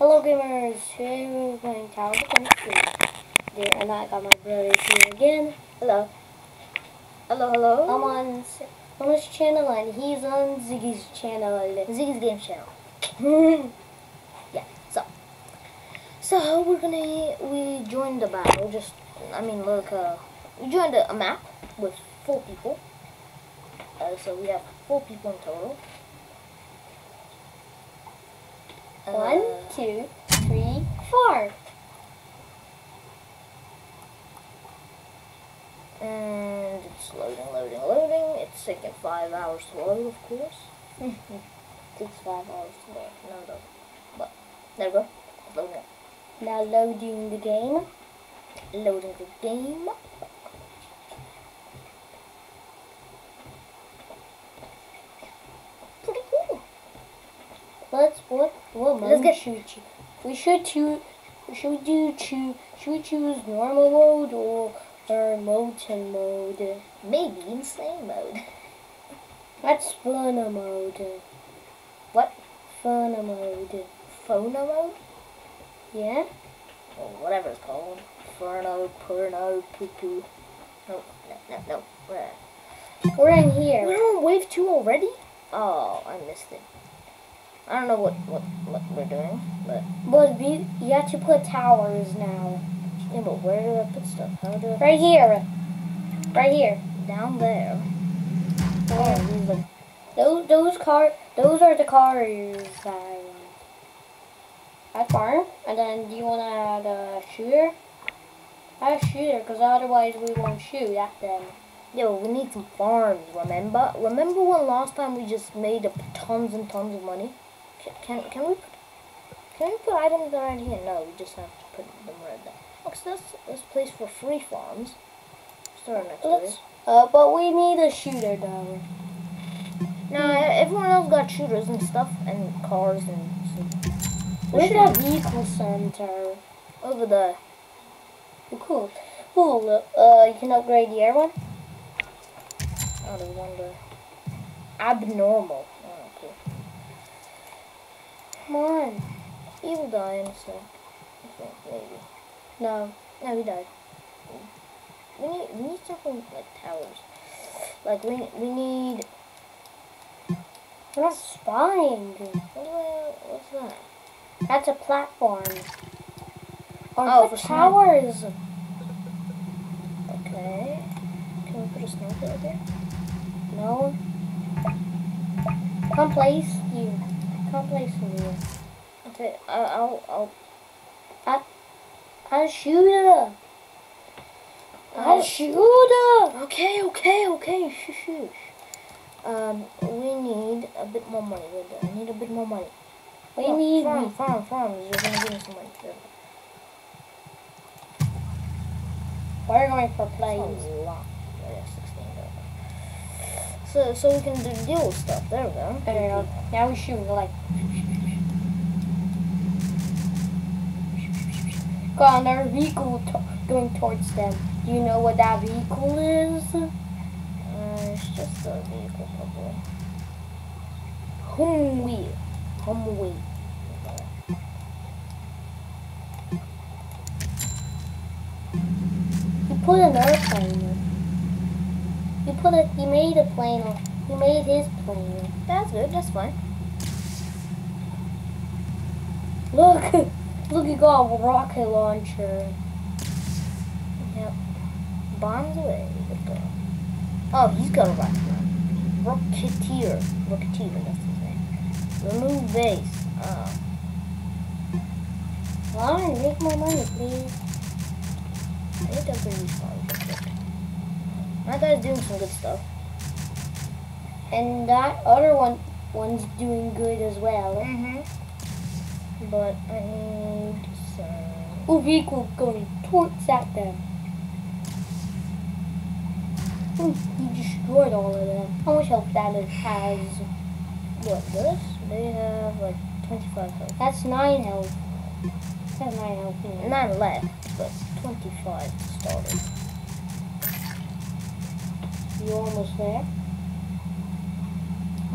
Hello gamers, today we're playing Tower Defense 3. There, and I got my brother here again. Hello. Hello, hello. I'm on, on his channel and he's on Ziggy's channel. Ziggy's Game Channel. yeah, so. So, we're gonna, we joined the battle, just, I mean, look, uh, we joined a, a map with four people. Uh, so we have four people in total. Uh, One, two, three, four. And it's loading, loading, loading. It's taking five hours to load, of course. it takes five hours to load. No, doesn't. But, there we go. Loading up. Now loading the game. Loading the game. Let's, what, what Let's mode get- should we? We should choose, should we do choose, should we choose normal mode or, or molten mode? Maybe insane mode. That's funner mode. What? Funner mode. Phono mode? Yeah? Or whatever it's called. Furno, Purno, Poo Poo. No, no, no, no. We're in here. We're on wave two already? Oh, I missed it. I don't know what, what, what we're doing, but But we, you have to put towers now. yeah, but where do I put stuff? How do I Right here. Right here. down there? Oh, Those those car those are the cars that I want. Add farm, and then do you want to add a shooter? Add a shooter, because otherwise we won't shoot at them. Yo, we need some farms, remember? Remember when last time we just made up tons and tons of money? Can, can, we put, can we put items right here? No, we just have to put them right there. Okay, so that's this place for free farms. Start next Let's, uh, but we need a shooter though. Now, everyone else got shooters and stuff, and cars and some, Where's that vehicle center? over there. Oh, cool. Cool. Uh, you can upgrade the air one. I don't wonder. Abnormal. Come on. He will die in a sec. I think, maybe. No. No, he died. We need we need something like towers. Like we we need We're not spying. what I, what's that? That's a platform. Or Oh, for towers. Okay. Can we put a right there? No. Come place you. Come place you. Okay, I, I'll I'll I'll shoot her. I'll Oh. shoot her. Okay, okay, okay. Shush, shush. Um, we need a bit more money. I need a bit more money. We need farm, farm, farm. You're gonna give me some money. We're going for planes. a lot. Oh, yeah, 16 So, so we can do deal with stuff. There we go. There we go. Now we shoot like. Go on, there's a vehicle to- going towards them. Do you know what that vehicle is? Uh, it's just a vehicle, probably. Humvee. Humvee. He put an airplane. He put a. He made a plane. He made his plane. That's good. That's fine. Look, look, he got a rocket launcher. Yep. Bombs away. Oh, he's got a rocket. Rocketeer. Rocketeer. That's his name. Remove base. Uh. Oh. Fine, make more money, please. I need to upgrade these farms real quick. My guy's doing some good stuff. And that other one, one's doing good as well. Mm-hmm. But I need some. Ooh, vehicle going towards at them. Ooh, he destroyed all of them. How much health that has? What, this? They have like 25 health. That's nine health. That's nine health. Nine left, but 25 started. You almost there?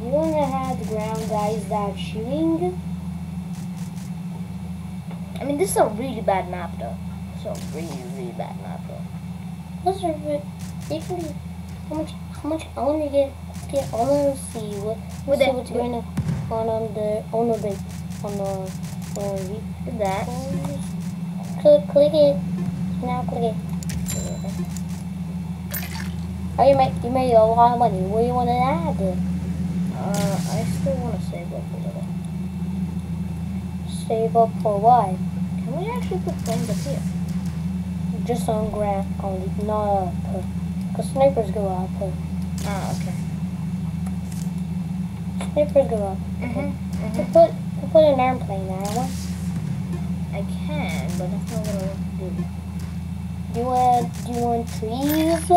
You wanna have the ground guys that are shooting? I mean, this is a really bad map, though. It's a really, really bad map, though. What's the basically how much how much I wanna get get I wanna see what With see what's going on on on the on the big on the on the that. click click it. Now click it. Oh you made you made a lot of money. What do you wanna add? Uh, I still want to save up a little. Save up for what? Can we actually put things up here? Just on ground only, not up. Cause snipers go up. Ah, okay. Snipers go up. Mm-hmm. We put we put an airplane there, huh? I can, but that's not what I want to do. Do you want do you want trees?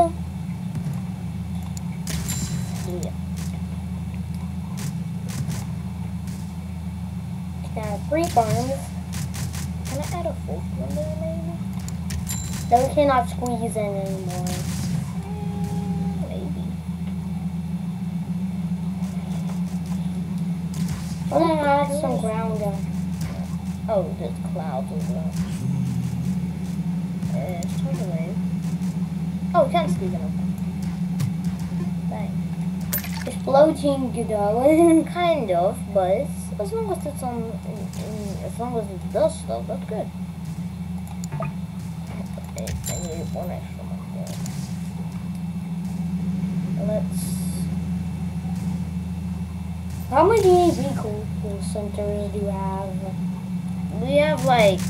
I three farms? Can I add a fourth one there, maybe? That we cannot squeeze in anymore. Maybe. I'm gonna add some ground. Oh, there's clouds as well. Uh, it's time to leave. Oh, we can squeeze in Exploding though. Kind of, but as long as it's on, as long as it does stuff, that's good. I need one extra one there. Let's. How many recall centers do you have? We have like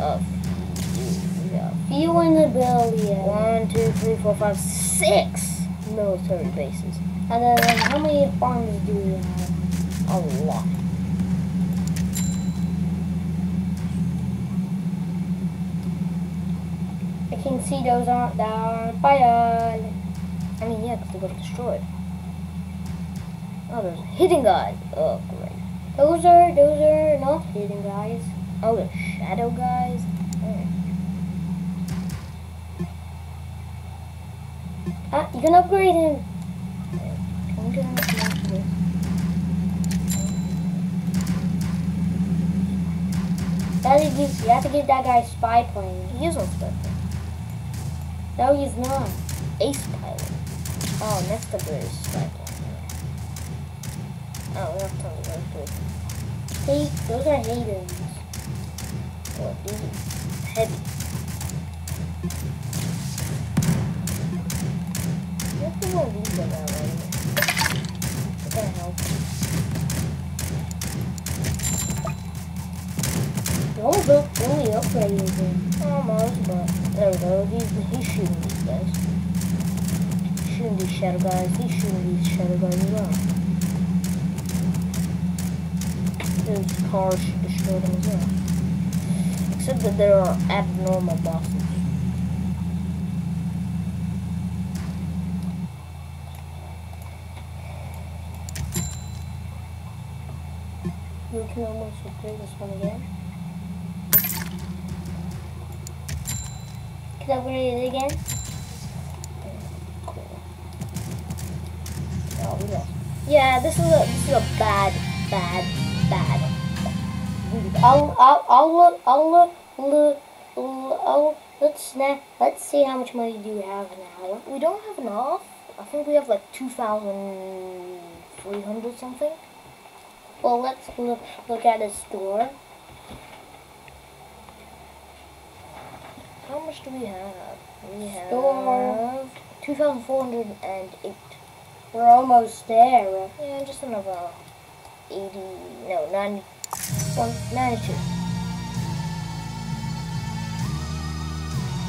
a few. Have Few in the billion. one, two, three, four, five, six military bases. And then how many farms do we have? A lot. I can see those aren't that are on fire. I mean, yeah, because they got destroyed. Oh, there's a hidden guy. Oh, great. Those are those are not hidden guys. Oh, the shadow guys. Mm. Ah, you can upgrade him. Can we get him to match this? You have to give, you have to give that guy spy plane. He is on spectrum. No, he's not. Ace pilot. Oh, next up is spy plane. Oh, we have tons of those too. See, those are haters. What these heavy. Let's do one of these guys out right here. It's help. You almost up, upgraded him. Almost, but there we go. He's he's shooting these guys. Shooting these shadow guys. He's shooting these shadow guys as well. His cars should destroy them as well. Except that there are abnormal bosses. You can almost upgrade this one again. Can I upgrade it again? Oh. Yeah, this is a this is a bad, bad, bad. I'll I'll I'll look I'll look look look oh let's snap let's see how much money do we have now. We don't have enough. I think we have like two thousand three hundred something. Well let's look look at the store. How much do we have? We have Store. two thousand four hundred and eight. We're almost there. Yeah, just another eighty. No, ninety. One ninety-two.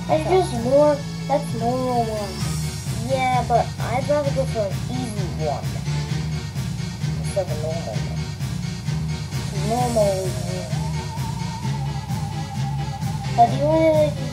That's just more that's normal one. Yeah, but I'd rather go for an easy one instead of a normal one. Normal is But do you want to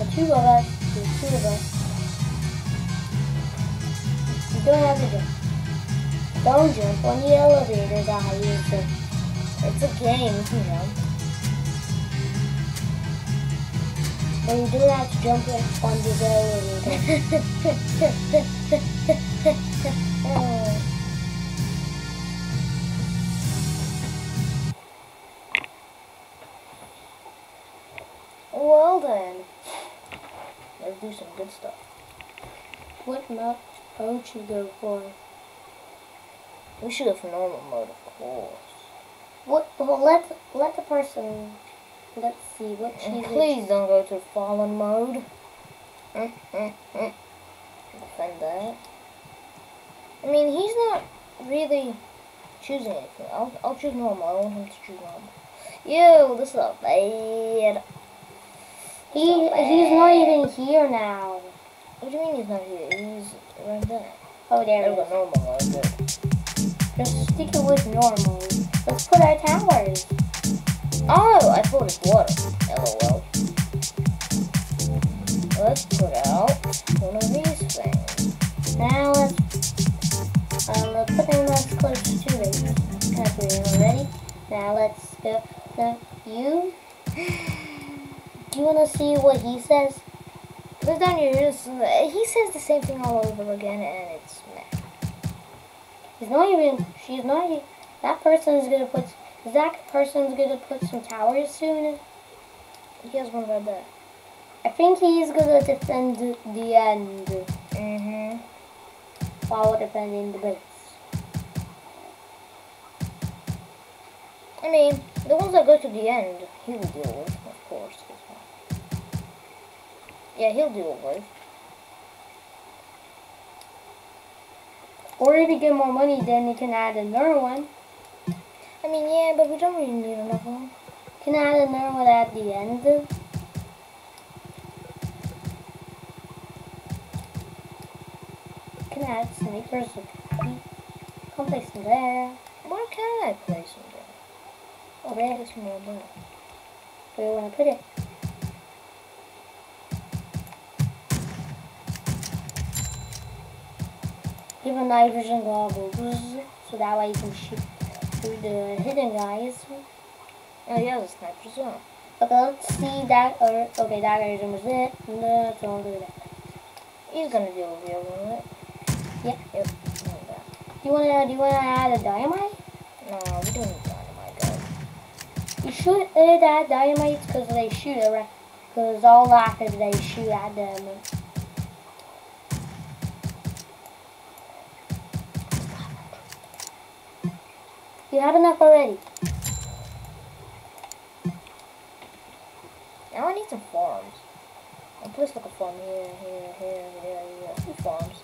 The two of us, the two of us. You don't have to jump. Don't jump on the elevator, guys. It's a game, you know. But you don't have to jump on the elevator. good stuff. what mode mode should you go for? We should go for normal mode, of course. What? Well, let let the person. Let's see what she's. please don't go to fallen mode. Mm, mm, mm. Defend that. I mean, he's not really choosing anything. I'll, I'll choose normal. I want him to choose normal. Ew, this is a bad. He he's not even here now. What do you mean he's not here? He's right there. Oh, there There it we is. go, normal. Just stick it with normal. Let's put our towers. Oh, I thought it's water. LOL. Let's put out one of these things. Now let's um, let's put them as close to it. Have we ready? Now let's go. Now you. Do you want to see what he says? Put down your ears. He says the same thing all over again, and it's meh. He's not even. She's not. That person is gonna put. That person's gonna put some towers soon. He has one right there. I think he's gonna defend the end Mm-hmm. while defending the base. I mean, the ones that go to the end, he will deal with, of course. Yeah, he'll deal with. Or if you get more money, then you can add another one. I mean, yeah, but we don't really need another one. Can I add another one at the end. Can add snipers. Come place them there. Where can I place him there? Right there. Where you want to put it? Give him night vision goggles, so that way you can shoot through the hidden guys. Oh, yeah, has a sniper as. Okay, let's see that. Or okay, that guy's almost it. No, don't do that. He's gonna with the other one. Yeah. Yep. Do you wanna do you wanna add a dynamite? No, we don't. You should add that dynamite because they shoot it, right? Because all is they shoot at them. You have enough already. Now I need some farms. I'll place like a farm here, here, here, here, here. Two farms.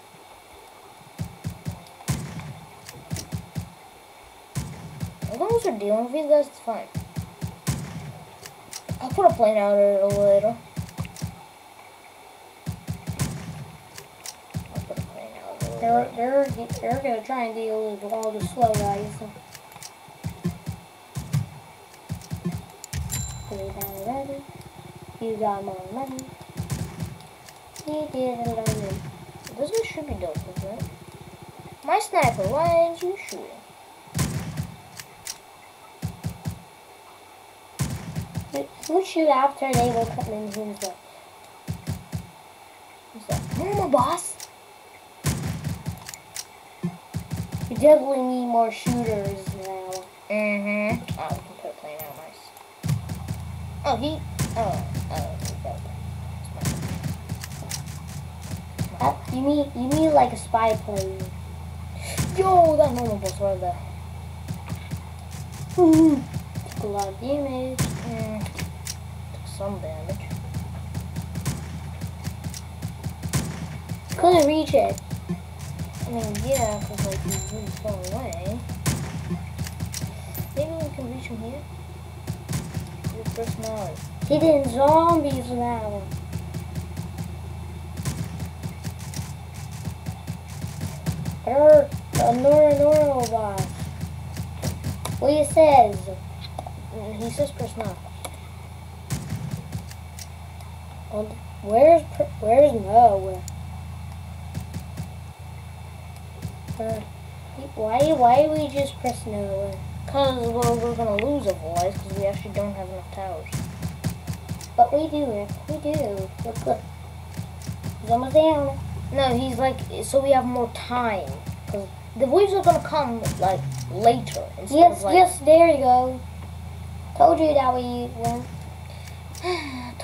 As long as we're dealing with these guys, it's fine. I'll put a plane out there a little later. I'll put a plane out a little They're they're they're gonna try and deal with all the slow guys. You got ready. You got more money. You didn't learn it. This one should be with, right? My sniper, why aren't you shooting? Who shoot after they will come in the What's that? Normal boss? You definitely need more shooters now. Mm-hmm. Oh, we can put a plane out, nice. Oh, he... Oh, oh, he got it. You mean you mean like a spy plane? Yo, that normal boss right there. Took a lot of damage. Mm. Some damage. Couldn't reach it. I mean, yeah, because, like, he's really far away. Maybe we can reach him here? Your personality. Hidden zombies now. Or a Nora boss. What he says? He says personality. Where's where's no? Uh, why why we just press no? Cause well, we're gonna lose otherwise, because we actually don't have enough towers. But we do. We do. Look, look. He's almost down. No, he's like so we have more time. Cause the waves are gonna come like later. Instead Yes, of, like, yes. There you go. Told you that we win.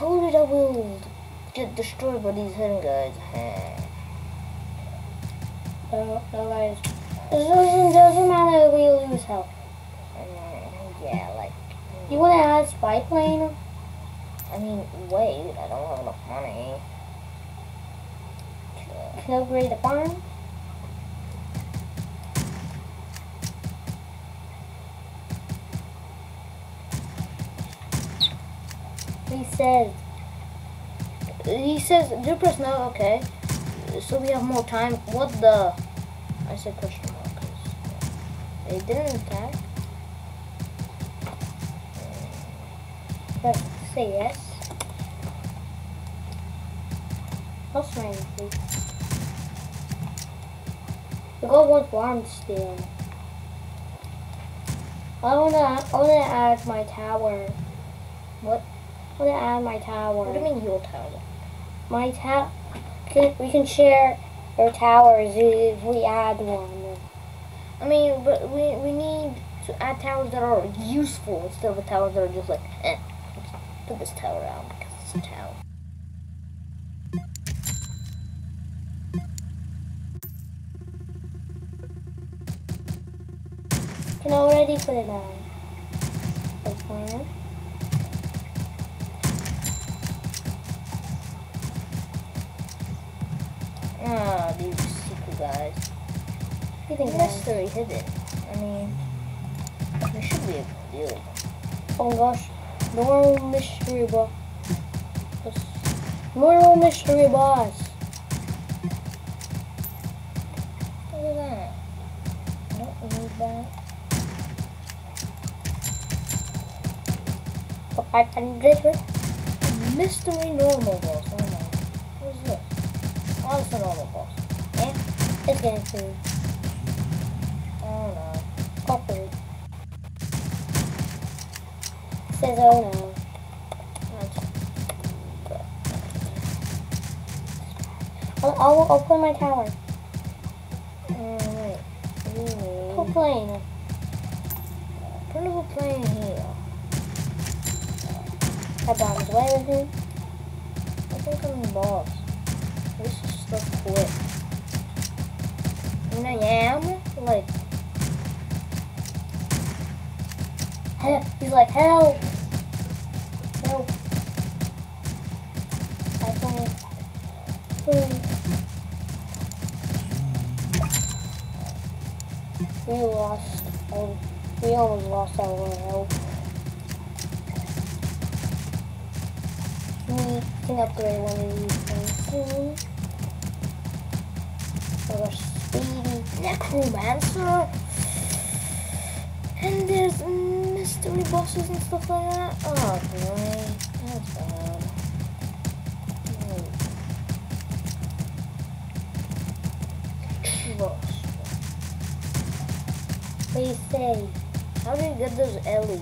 Told you that we'll get destroyed by these hidden guys. No, no guys. It doesn't, doesn't matter if we lose health. Yeah, like You wanna add spy plane? I mean, wait, I don't have enough money. Can upgrade the farm? He says, He says, do press no, okay. So we have more time. What the? I said question mark. They didn't attack. Uh, press, say yes. What's my please? We got one farm still. I wanna, I wanna add my tower. What? I wanna add my tower. What do you mean your tower? My tower. We can share our towers if we add one. I mean, but we we need to add towers that are useful instead of towers that are just like, eh, put this tower out because it's a tower. Can already put it on. That's Ah, these secret guys. You think that's Mystery hidden. I mean, there should be a deal. Oh gosh. Normal mystery boss. Normal mystery boss. Look at that. I don't need that. Oh, I can this one. Mystery normal boss. A boss. Eh? It's getting food. Oh no. It says oh no. I'll, I'll, put my tower. Put need... plane. A plane here. I bombed away with him. I think I'm the stuff quick. I I am. Like. He's like, help. Help. I plane. Please. Hmm. We lost. Oh, we almost lost our help. We can upgrade one of these things. We're speedy. Necromancer. And there's mystery bosses and stuff like that. Oh, boy, That's bad. Trust. Please say. How do you get those Ellie?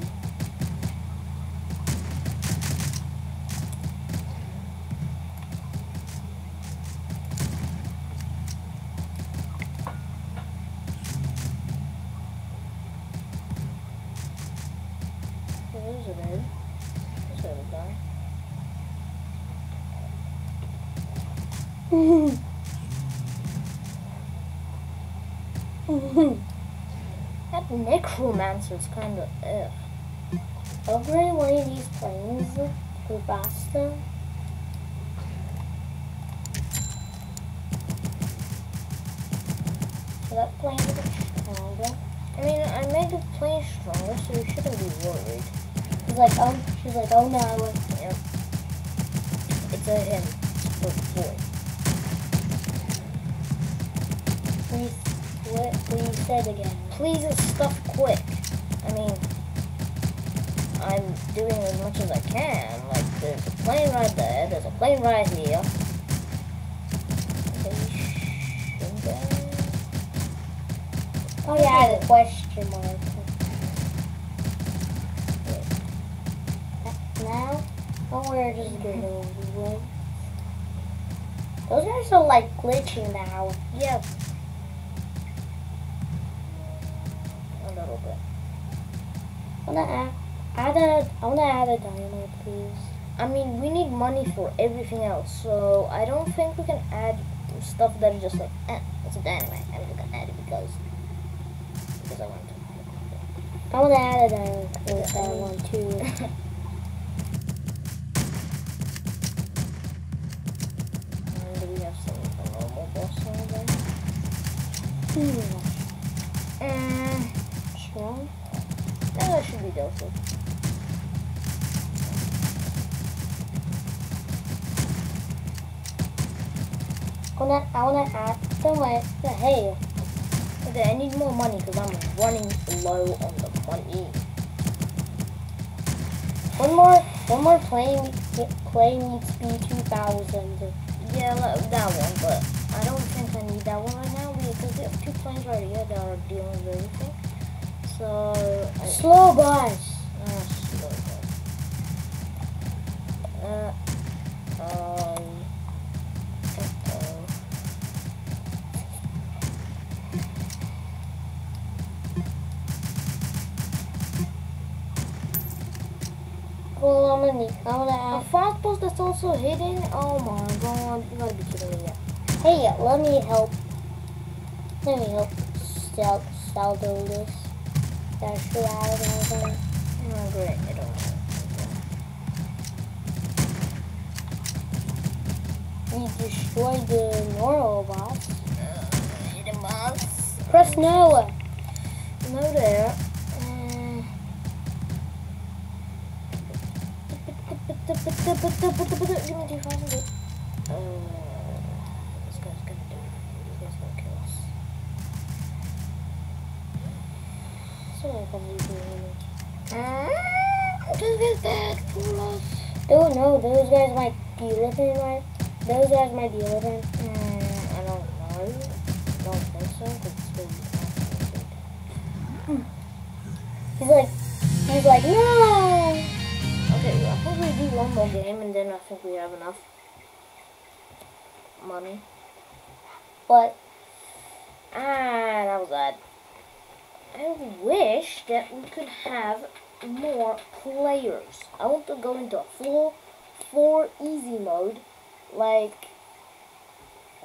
Where is it, Ed? Where's the other guy? That necromancer's kind of ugh. Upgrade one of these planes for faster. So that plane is stronger. I mean, I made the plane stronger, so you shouldn't be worried. She's like, oh, she's like, oh no. Yep. It's a him. Or boy. Please, what we said again. Please stuff quick. I mean, I'm doing as much as I can. Like, there's a plane right there, there's a plane right here. Oh yeah, the question mark. Oh, we're just away. Those guys are like glitching now. Yeah. A little bit. I wanna add, add a, I wanna add a dynamite, please. I mean, we need money for everything else, so I don't think we can add stuff that is just like, eh, it's a dynamite. I'm just gonna add it because, because I want to. I wanna add a dynamite with that one too. Mm, Strong. no, that should be with. I wanna, I wanna add some like, hey, Okay, I need more money because I'm running low on the money. one more, one more plane, plane needs to be 2,000. Yeah, that one, but I don't think I need that one right now because we have two planes right here that are dealing with everything. So, I, Slow bus. uh, slow down. Uh, uh-oh. Well, I'm gonna need, I wanna A fast post that's also hidden? Oh my god, you gotta be kidding me. Yeah. Hey, let me help, let me help sell, sell this. That's true, I don't know. Oh, great, I don't know. We destroyed the normal boss. Uh, boss. Press no. No there. Uh, this guy's gonna do it. This guy's gonna kill us. So I can use it. This guy's dead. Pull us. Don't know, those guys might be living right. Those guys might be living. Mm, I don't know. I Don't think so. it's really complicated. He's like, he's like, no. Okay, I think we do one more game and then I think we have enough money. But Ah, that was bad. I wish that we could have more players. I want to go into a full four easy mode, like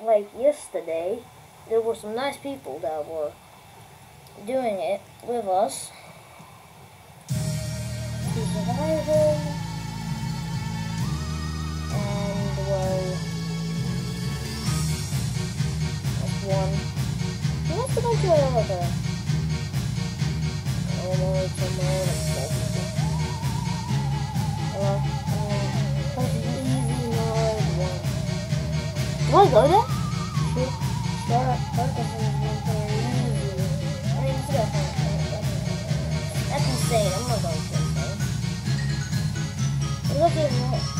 like yesterday. There were some nice people that were doing it with us. Survival and one. What's the bunch of over there? Do I go there? That's insane. Going. Look at.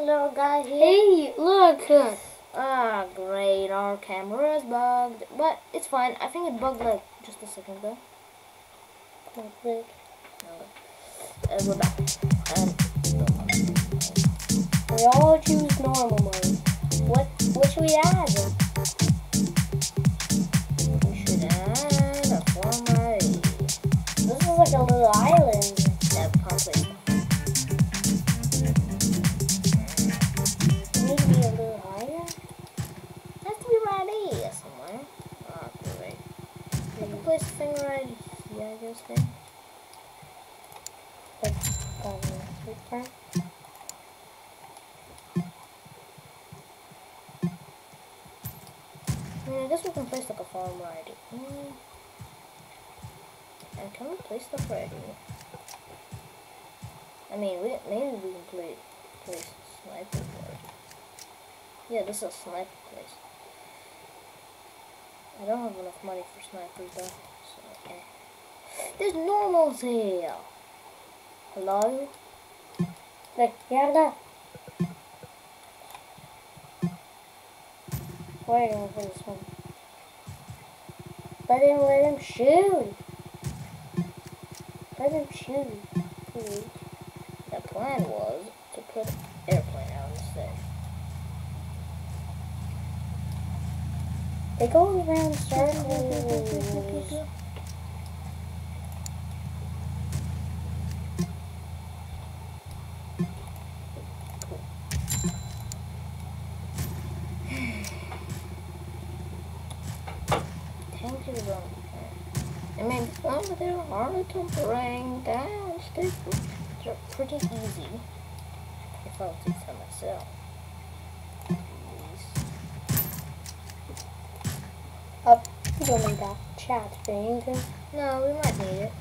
little guy here. Hey, look. Ah, great. Our camera is bugged. But it's fine. I think it bugged like just a second ago. No, uh, we're back. We all choose normal mode. What, what should we add? We should add a formal. This is like a little island. That probably can we place stuff right here? I mean, we, maybe we can play, place sniper right. Yeah, this is a sniper place. I don't have enough money for snipers though, so eh. There's normals here. Hello? Are you going for this one? Let him, let him shoot. Shoot. Please. The plan was to put airplane out instead. They go around circles. Tank is on. I mean, over there bring down. They're, they're pretty easy. If I was to tell myself. Up. You don't need that chat thing. No, we might need it.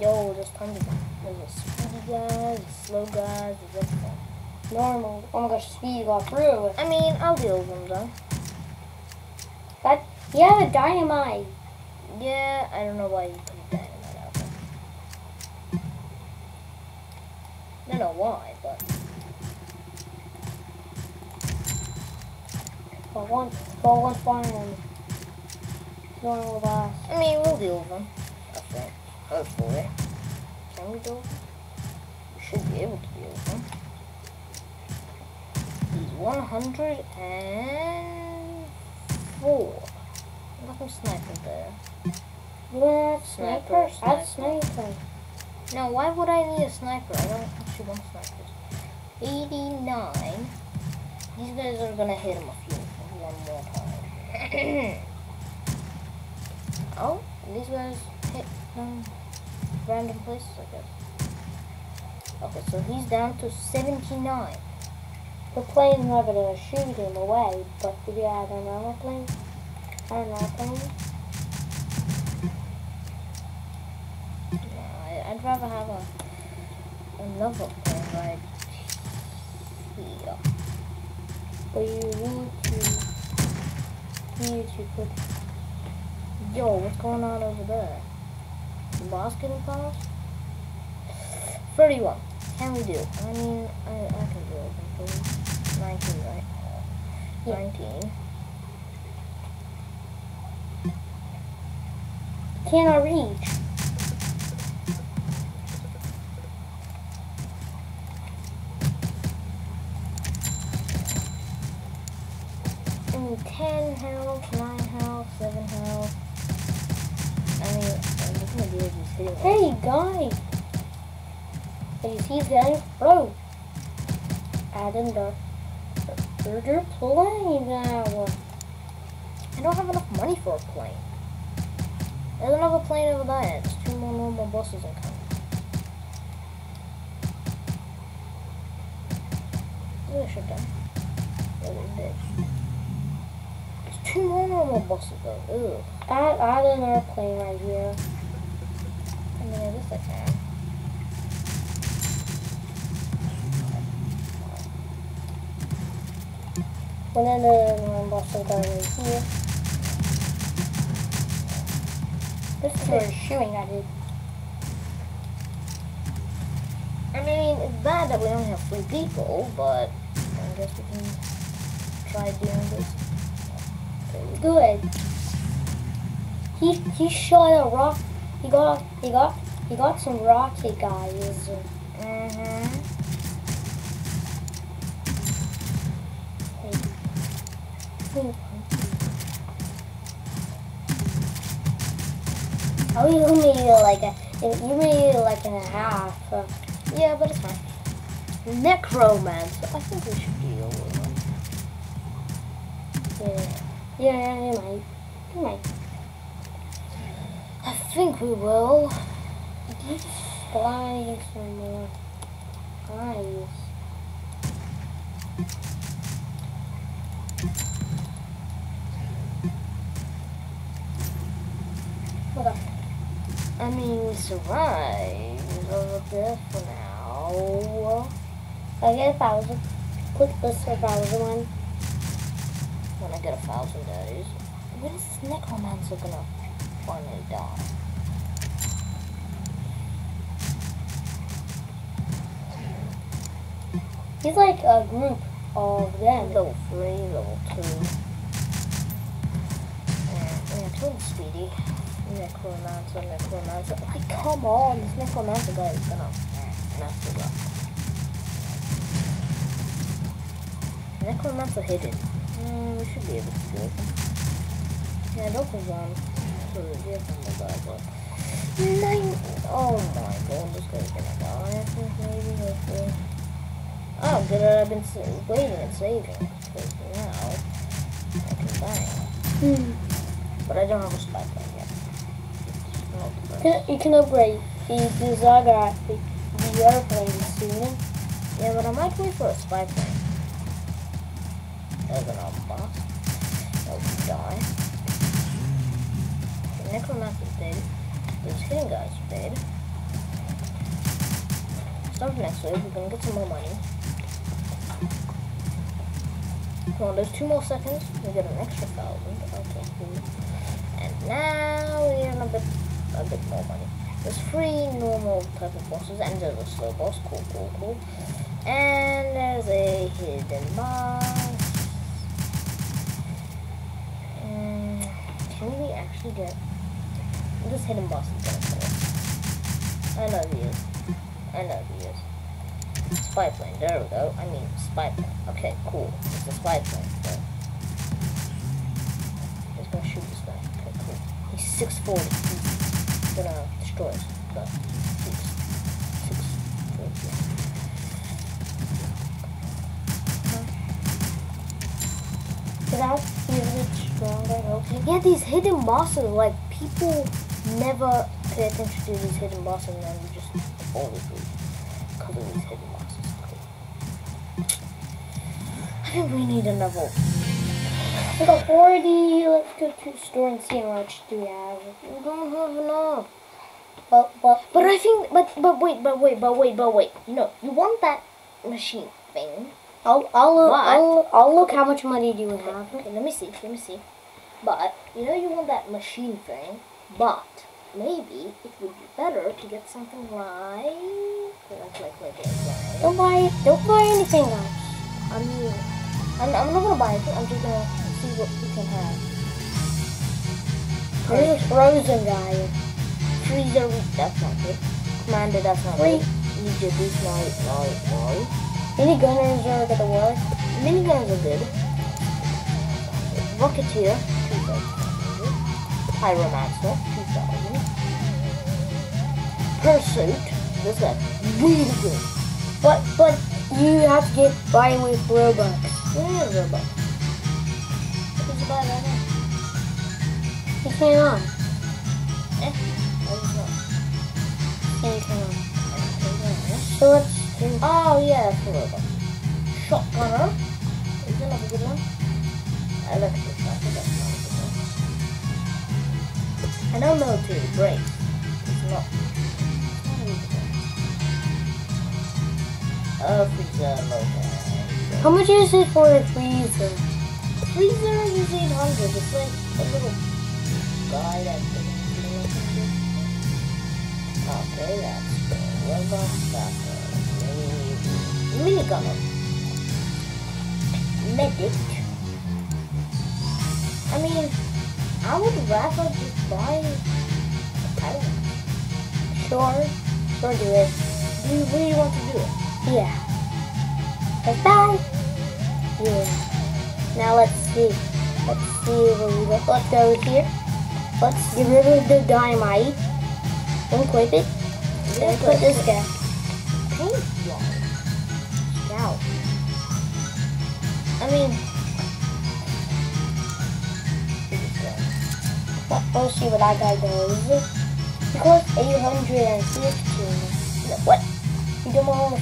Yo, there's tons of them. There's a speedy guys, there's slow guys, everything. Normal. Oh my gosh, speed got through. I mean, I'll deal with them though. That. Yeah, the dynamite. Yeah, I don't know why you put dynamite out there. I don't know why, but For one, for one farm. Normal boss. I mean, we'll deal with them. I think. Hopefully. Can we deal with them? We should be able to deal with them. He's 104. Got some sniper there. That sniper? Sniper, Add sniper. Now, why would I need a sniper? I don't actually want snipers. 89. These guys are gonna hit him a few one more time. oh, these guys hit um, random places, I guess. Okay, so he's down to 79. The plane's not gonna shoot him away, but if you add another plane, another plane, Yeah, I, I'd rather have a another plane right here. but you need to, need to put, Yo, what's going on over there? The boss getting calls? 31. Can we do? I mean, I, I can do it. I 19, right? Yeah. 19. cannot reach. Mm, 10 health, 9 health, 7 health. I mean, I'm just gonna do is just hitting it. Hey, guys! Hey, you see that? Bro! Add in the third plane now. I don't have enough money for a plane. I don't have a plane over there. There's two more normal buses incoming. Yeah, should done. Did. There's two more normal buses though. Ugh. Add, add another plane right here. I mean, I I can. And then the one bus will right here. This is where shooting at it. I mean, it's bad that we only have three people, but I guess we can try doing this. Good. He he shot a rock. He got he got he got some rocket guys. Mm-hmm. Oh, you made it like a you made it like in a half. Uh, Yeah, but it's fine. Necromancer. I think we should deal with him. yeah, yeah, you might. You might. I think we will. Buy some more I mean, we survived over there for now. I guess was a quick Put if I was the one. When I get a thousand days. What is this necromancer gonna finally die? He's like a group of them. Level 3, level 2. Yeah, yeah, kill Speedy. Necromancer, Necromancer. Like, come on, this Necromancer guy is gonna mess it up. Necromancer hidden. Mm, we should be able to do it. Yeah, move on the different guy, but... Nine! Oh my god, this guy's gonna die, I think, maybe, hopefully. Oh, good I've been waiting and saving. Because now I can buy Hmm. But I don't have a spy plane yet. It's not the You can- upgrade the Zaga the, the airplane soon. Yeah, but I might wait for a spy plane. There's an. That would die. The Necromancer's dead. Those hidden guys dead. Start next wave. We're gonna get some more money. Come on, there's two more seconds. We get an extra thousand. Okay, cool. And now we earn a bit, a bit more money. There's three normal type of bosses, and there's a slow boss. Cool, cool, cool. And there's a hidden boss. Mm, can we actually get this hidden boss is gonna kill us. I know he is. I know he is. Spy plane. There we go. I mean, spy plane. Okay, cool. It's a spy plane. So. He's gonna shoot this guy. Okay, cool. He's 640. He's gonna destroy us. But he's 640. Cause that's he's a stronger. Okay. Yeah, these hidden bosses, like, people never pay attention to these hidden bosses and then we just because of these hidden bosses. I think we need another. I got 40. Let's go to the store and see how much do we have. We don't have enough. But but But I think, but but wait, but wait, but wait, but wait. No, you want that machine thing? I'll I'll look, I'll I'll look how much money do we Okay, have. okay, let me see, let me see. But you know, you want that machine thing, but maybe it would be better to get something like, like, like, like, like. Don't buy it. don't buy anything else. I mean, I'm, I'm not gonna buy it. I'm just gonna see what we can have. There's a frozen guy. Freezer, that's not good. Commander, that's not Wait. good. Ninja Boost, no, no, no. Any gunners are gonna work. Miniguns are good. Rocketeer, 2000. Pyromancer, 2000. Pursuit, this guy's really good. But but you have to get buy with Robux. Yeah, Robot. What is now? You cannot. Eh, I So let's do Oh yeah, that's robot. Shotgunner. Is that a good one? Electric shotgun, that's not a good one. I know military break. It's not. it's not a good one. Uh, freezer motor. How much is it for a freezer? Freezer is 800. It's like a little guy that's Okay, that's the robot stopper. Mini gunner. Medic. I mean, I would rather just buy a pilot. Sure. Sure do it. Do you really want to do it? Yeah. Let's buy. Yeah. Now let's see. Let's see where we go. Let's go here. Let's get rid of the dynamite. Equip it. Then put this guy. Paint wall. Scout. I mean, I'll see what I got goes. costs 815. What? You do my own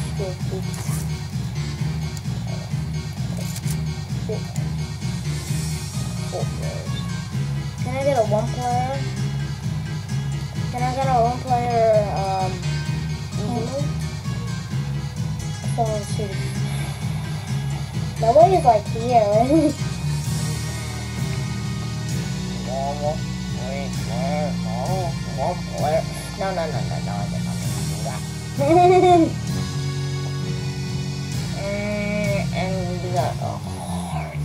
Can I get a one player? Can I get a one player, um, easily? Phone two. My way is like here. No, no, no, no, no, I just not want to do that. and, and we got a heart.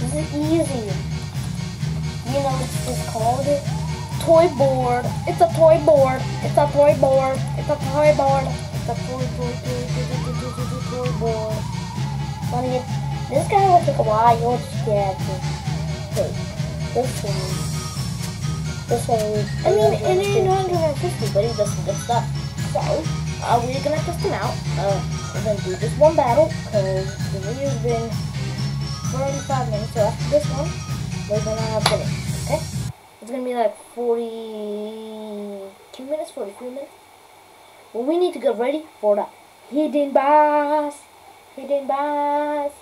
This is easy. You know what this is called? Toy board. It's a toy board. It's a toy board. It's a toy board. It's a toy, toy, toy, toy, toy, toy, toy, toy board. Let me get this guy will take a while to get to. Wait, this one. This one. I mean, it ain't 150, but he does some good stuff. So, uh, we're gonna test him out. Uh, we're gonna do this one battle, because the video's been 45 minutes, so after this one, we're gonna finish, okay? It's gonna be like 42 minutes, 43 minutes. Well, we need to get ready for the hidden boss. Hidden boss.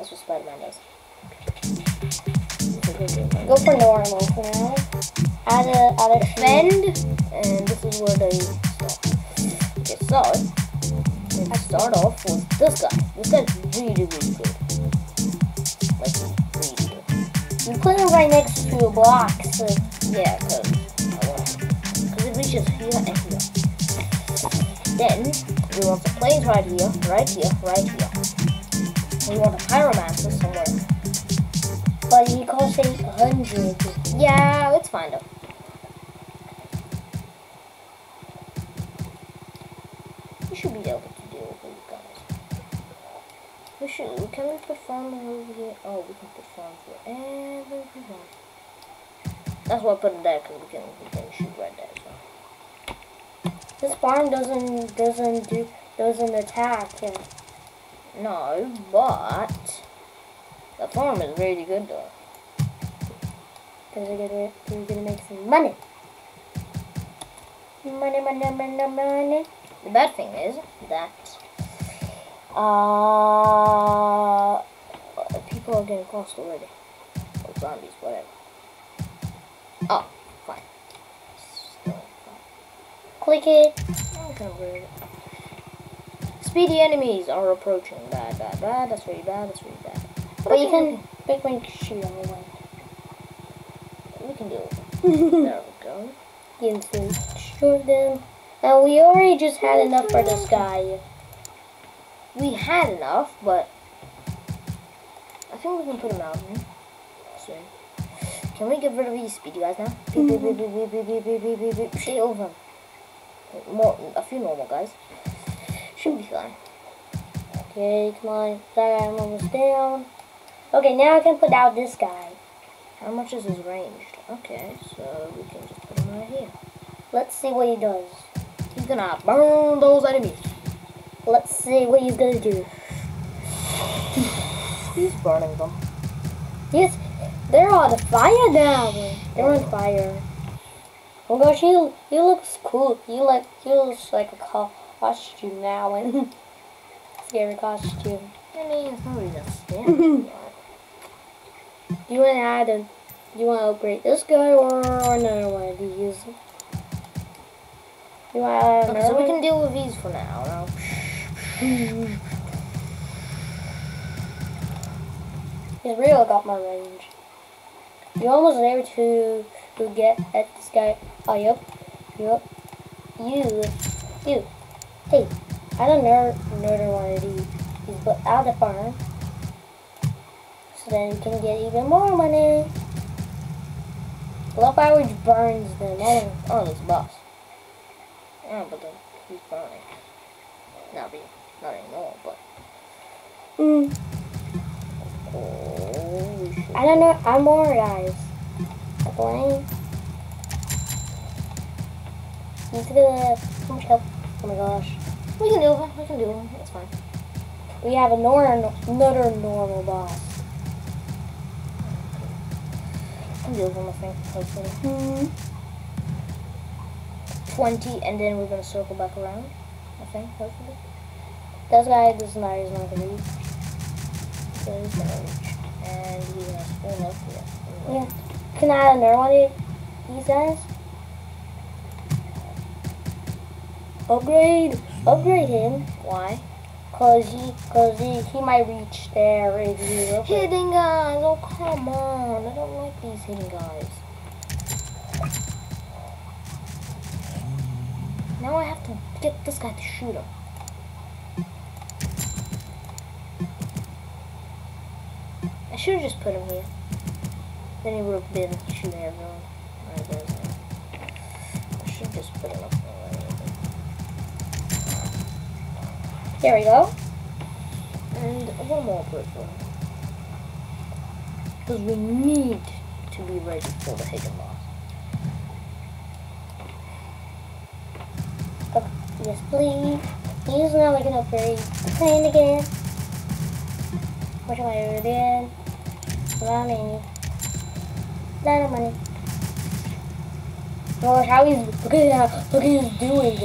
That's what Spider-Man does. Go for normal for now. Add a add a defend, and this is where they start. Okay, so I start off with this guy. This guy's really, really good. Like really good. You put it right next to a block. So Yeah, cause I want because it reaches here and here. Then we want the planes right here, right here, right here. We want a pyromancer somewhere. but he eight hundred. Yeah, let's find though. We should be able to deal with these guys. We should. Can we put farmers over here? Oh, we can put farms wherever we want. That's why I put it there because we can we can shoot right there. So. This farm doesn't doesn't do doesn't attack. Yeah. No, but the farm is really good though. Because we're gonna we're gonna make some money. Money, money, money, money. The bad thing is that uh, people are getting crossed already. Or zombies, whatever. Oh, fine. Fine. Click it. I'm kind of weird. Speedy enemies are approaching. Bad, bad, bad. That's really bad. That's really bad. But you can make my shoot on the way. we can, do it. There we go. You can destroy them. And we already just had enough for this guy. We had enough, but I think we can put him out here soon. Can we get rid of these speedy guys now? Beep, beep, beep, beep, beep, beep, beep, beep, beep, beep, beep. Stay over. More, a few normal guys. Should be fine. Okay, come on. That guy almost down. Okay, now I can put out this guy. How much is his ranged? Okay, so we can just put him right here. Let's see what he does. He's gonna burn those enemies. Let's see what he's gonna do. He's burning them. Yes, they're on fire now. They're on fire. Oh gosh, he he looks cool. He like he looks like a co- costume now and scary costume. I mean, it's not really a you want to add a? Do you want to upgrade this guy or another one of these? You want to add Okay, another so we can deal with these for now. now. He's really got my range. You're almost there to to get at this guy. Oh, yep, yep. You, you. Hey, I don't know another one of these. But out the farm. So then you can get even more money. Love it burns them. Oh, Oh, this boss. Yeah, but then he's burning. Not be, not anymore, but. mm, Oh. I don't know. I'm more guys. A plane. He's gonna how much help. Oh my gosh. We can do it. We can do it. It's fine. We have a nor- another normal boss. We can deal with I think. Hopefully. Hmm. 20, and then we're gonna circle back around. I think, hopefully. This guy does not is not gonna reach. So he's gonna reach. And he has spawn up here. Yeah. Can I add another one of these guys? Upgrade. Upgrade him. Why? Cause he, cause he, he might reach there if you upgrade. Hidden guys! Oh, come on. I don't like these hidden guys. Now I have to get this guy to shoot him. I should have just put him here. Then he would have been shooting everyone. I should just put him up there. We go. And one more him. Because we need to be ready for the hidden boss. Oh, yes, please. He's now can upgrade the plane again. What do I do again? Money. Lot of money. Gosh, how he's look at how look at he's doing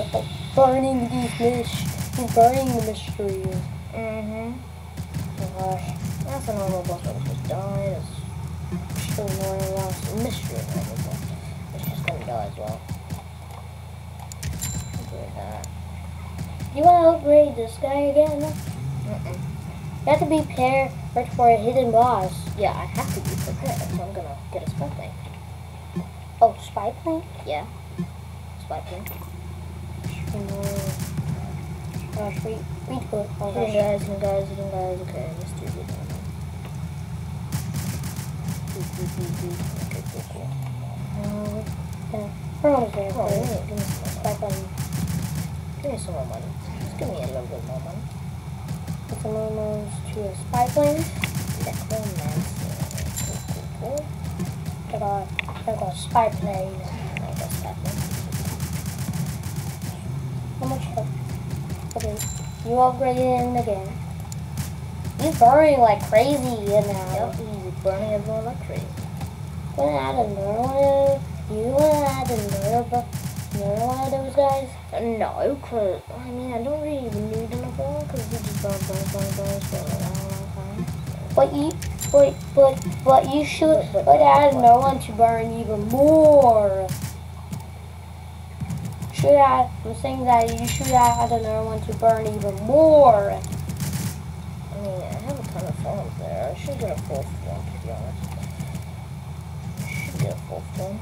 burning these fish. Burning the mysteries. Mm-hmm. Oh gosh. That's a normal boss that just die. That's So annoying lost. a mystery normal boss. It's just gonna die as well. You wanna upgrade this guy again? Mm-mm. You have to be prepared for a hidden boss. Yeah, I have to be prepared, so I'm gonna get a spy plane. Oh, spy plane? Yeah. Spy plane. Gosh, we we put oh gosh. guys, hidden guys, hidden guys. Okay, let's do hidden guys. Okay, cool, cool. Come on, please. give me, some more Spy money. More. Just give me a little bit more money. Put some momos to a spy plane. Necromancer. Cool, cool, cool. Got a got a spy plane. One. How much? help? Okay, you upgraded him again. He's burning like crazy in now. Yep, he's burning everyone like crazy. Wanna add another one? Of, you wanna add another, another one of those guys? Uh, No, cause I mean I don't really need another one because we just burn, burn, burn, burn for a long, long time. But you, but but but you should But- but- but add another one to burn even more. Should. I'm saying that you should add another one to burn even more. I mean I have a ton of farms there. I should get a fourth one to be honest. I should get a fourth one.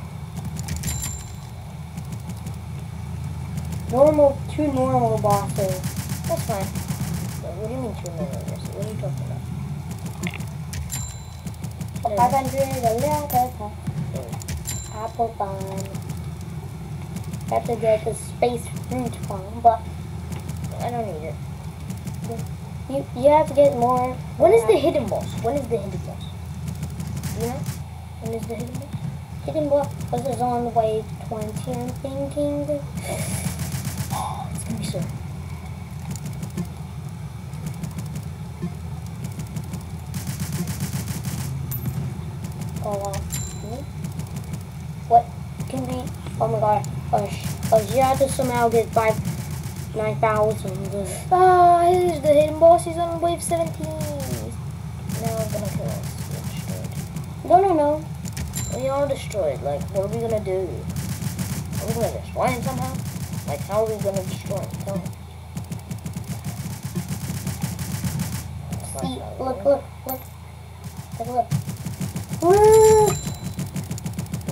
Normal, two normal bosses. That's fine. What do you mean two normal ones? What are you talking about? A 500 a little apple farm. I have to get the space fruit farm, but I don't need it. you you have to get more. When is the hidden boss? When is the hidden boss? You know? When is the hidden boss? hidden boss? Is on wave 20? I'm thinking. Oh, it's gonna be soon. Oh wow. Hmm? What can be? Oh my god. Hush. Hush. You have to somehow get five. 9,000. Ah, here's the hidden boss. He's on wave 17. Now I'm gonna kill us. We're destroyed. No, no, no. We are destroyed. Like, what are we gonna do? Are we gonna destroy him somehow? Like, how are we gonna destroy him? Tell me. See, look, uh, look, look. Look. Look.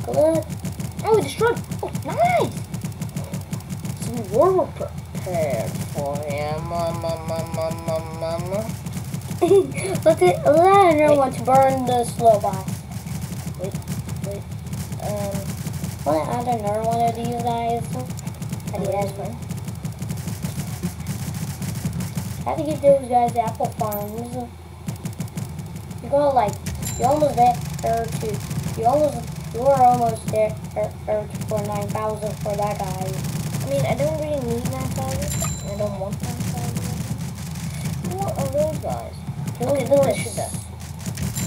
Look. Oh, we destroyed. Oh, nice. So we were prepared for him. Mama, mama, mama, mama. Let's let another one to burn the slow boss. Wait, wait. Um, Want to add another one of these guys? how do you ask him? How to get those guys apple farms? You go like you're almost there to you almost you are almost there er, er, for nine thousand for that guy. I mean, I don't really need 9,000. I don't want 9,000. What are those guys? Those, Okay, those, I should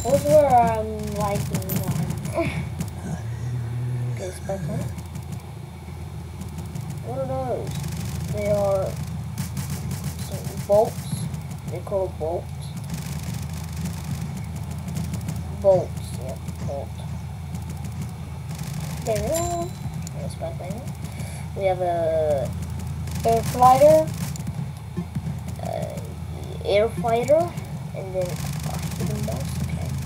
those were um like um, Okay, Spectrum. What are those? They are some bolts. They call bolts. bolts. Yep, bolt. There we go. Yes, back there. We have a Air slider. uh, air fighter, and then a hidden boss.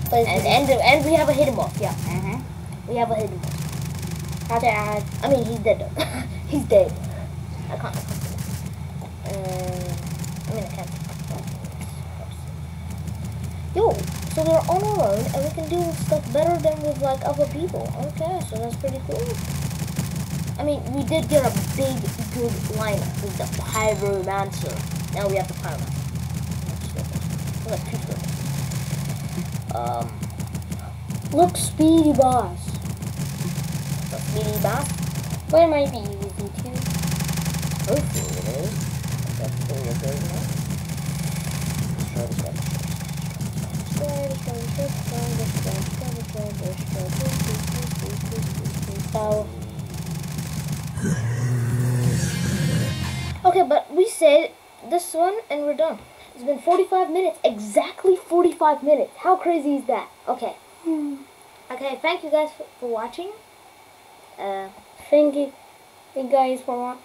Okay. And and and we have a hidden boss. Yeah, uh-huh. we have a hidden boss. How to add. I mean, he's dead. though. he's dead. I can't. I can't. Um, I mean, I can't. Yo, so we're on our own and we can do stuff better than with like other people. Okay, so that's pretty cool. I mean, we did get a big, good lineup with the Pyromancer. Now we have the Pyromancer. Let's. Look, two good. Um, Look, Speedy Boss. Speedy Bass. But it might be easy too. Hopefully it is. That's pretty good now. Destroy, destroy, So, Okay, but we said this one and we're done. It's been 45 minutes. Exactly 45 minutes. How crazy is that? Okay. Okay, thank you guys for, for watching. Uh, thank you, you guys for wa-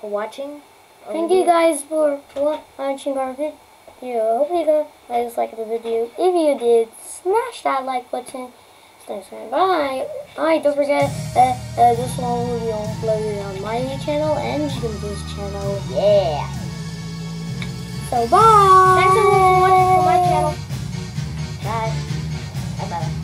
for watching. thank you guys for wa- watching our video you know, hope you guys liked the video. If you did, smash that like button. Thanks for bye. Alright, don't forget that uh, uh, this one will be uploaded on my channel and Jimbo's channel. Yeah. So bye. Thanks for watching my channel. Bye. Bye bye.